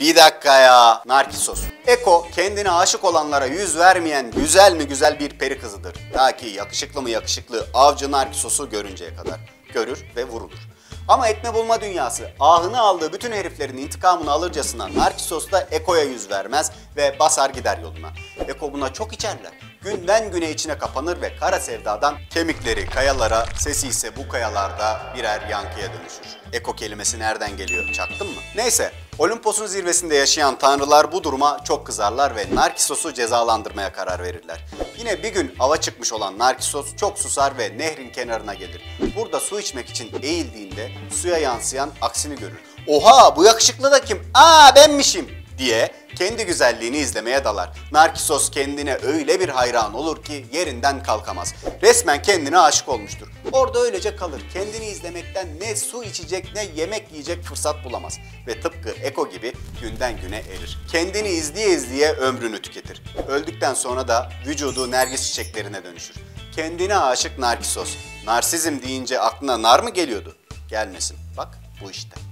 Bir dakika ya. Narkisos. Eko kendine aşık olanlara yüz vermeyen güzel mi güzel bir peri kızıdır. Ta ki yakışıklı mı yakışıklı avcı Narkisos'u görünceye kadar. Görür ve vurulur. Ama etme bulma dünyası ahını aldığı bütün heriflerin intikamını alırcasına Narkisos da Eko'ya yüz vermez ve basar gider yoluna. Eko buna çok içerler. Günden güne içine kapanır ve kara sevdadan kemikleri kayalara, sesi ise bu kayalarda birer yankıya dönüşür. Eko kelimesi nereden geliyor çaktın mı? Neyse Olimpos'un zirvesinde yaşayan tanrılar bu duruma çok kızarlar ve Narkisos'u cezalandırmaya karar verirler. Yine bir gün ava çıkmış olan Narkisos çok susar ve nehrin kenarına gelir. Burada su içmek için eğildiğinde suya yansıyan aksini görür. Oha bu yakışıklı da kim? Aa benmişim diye kendi güzelliğini izlemeye dalar. Narkisos kendine öyle bir hayran olur ki yerinden kalkamaz. Resmen kendine aşık olmuştur. Orada öylece kalır. Kendini izlemekten ne su içecek ne yemek yiyecek fırsat bulamaz. Ve tıpkı Eko gibi günden güne erir. Kendini izleye izleye ömrünü tüketir. Öldükten sonra da vücudu nergis çiçeklerine dönüşür. Kendine aşık Narkisos. Narsizm deyince aklına nar mı geliyordu? Gelmesin. Bak bu işte.